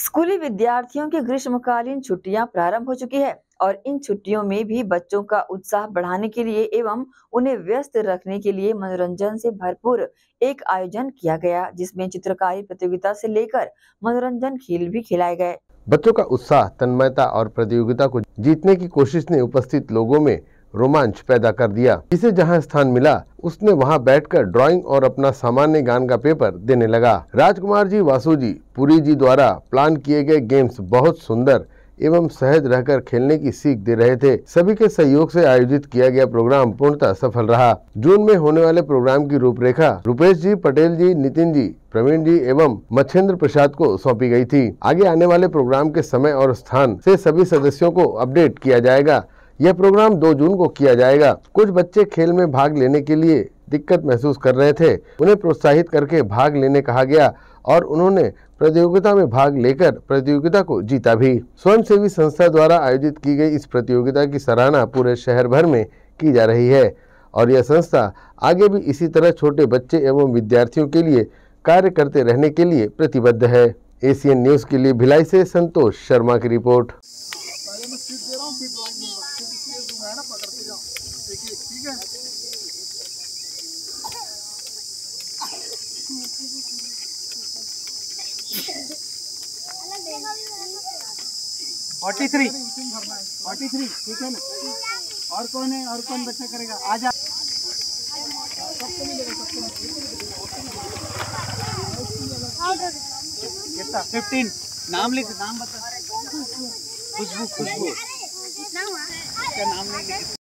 स्कूली विद्यार्थियों की ग्रीष्मकालीन छुट्टियाँ प्रारंभ हो चुकी है और इन छुट्टियों में भी बच्चों का उत्साह बढ़ाने के लिए एवं उन्हें व्यस्त रखने के लिए मनोरंजन से भरपूर एक आयोजन किया गया, जिसमें चित्रकारी प्रतियोगिता से लेकर मनोरंजन खेल भी खिलाए गए। बच्चों का उत्साह, तन्मयता और प्रतियोगिता को जीतने की कोशिश ने उपस्थित लोगों में रोमांच पैदा कर दिया। जिसे जहाँ स्थान मिला, उसने वहाँ बैठकर ड्राइंग और अपना सामान्य गान का पेपर देने लगा। राजकुमार जी, वासु जी, पुरी जी द्वारा प्लान किए गए गेम्स बहुत सुंदर एवं सहज रहकर खेलने की सीख दे रहे थे। सभी के सहयोग से आयोजित किया गया प्रोग्राम पूर्णतः सफल रहा। जून में होने वाले प्रोग्राम की रूपरेखा रुपेश जी, पटेल जी, नितिन जी, प्रवीण जी एवं मच्छेंद्र प्रसाद को सौंपी गई थी। आगे आने वाले प्रोग्राम के समय और स्थान से सभी सदस्यों को अपडेट किया जाएगा। यह प्रोग्राम 2 जून को किया जाएगा। कुछ बच्चे खेल में भाग लेने के लिए दिक्कत महसूस कर रहे थे। उन्हें प्रोत्साहित करके भाग लेने कहा गया और उन्होंने प्रतियोगिता में भाग लेकर प्रतियोगिता को जीता भी। स्वयंसेवी संस्था द्वारा आयोजित की गई इस प्रतियोगिता की सराहना पूरे शहर भर में की जा रही है और यह संस्था आगे भी इसी तरह छोटे बच्चे एवं विद्यार्थियों के लिए कार्य करते रहने के लिए प्रतिबद्ध है। एशियन न्यूज़ के लिए भिलाई से संतोष शर्मा की रिपोर्ट पहले मैं सीट दे रहा हूँ फिर ड्राइंग दूँगा क्योंकि स्केल दूँगा है ना पकड़ते जाओ। एक एक ठीक है? फोर्टी थ्री फोर्टी थ्री ठीक है ना? और कौन है और कौन बच्चा करेगा? आ जा। कितना फिफ्टीन नाम लिख नाम बता। खुशबू खुशबू। क्या नाम नहीं लिख